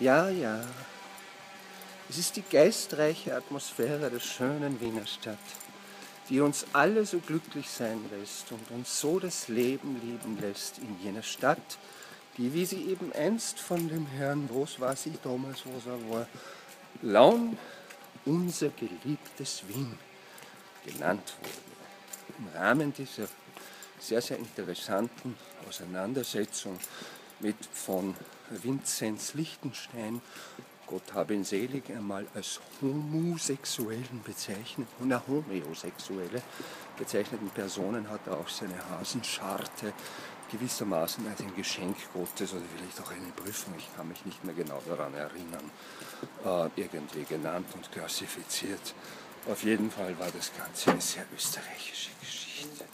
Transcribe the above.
Ja, ja. Es ist die geistreiche Atmosphäre der schönen Wiener Stadt, die uns alle so glücklich sein lässt und uns so das Leben lieben lässt in jener Stadt, die, wie sie eben einst von dem Herrn, wo war sie damals, wo er war, Laun, unser geliebtes Wien, genannt wurde. Im Rahmen dieser sehr, sehr interessanten Auseinandersetzung mit von Vinzenz Lichtenstein, Gott habe ihn selig, einmal als Homosexuellen bezeichnet, na Homosexuelle bezeichneten Personen hat er auch seine Hasenscharte gewissermaßen als ein Geschenk Gottes oder vielleicht auch eine Prüfung, ich kann mich nicht mehr genau daran erinnern, äh, irgendwie genannt und klassifiziert. Auf jeden Fall war das Ganze eine sehr österreichische Geschichte.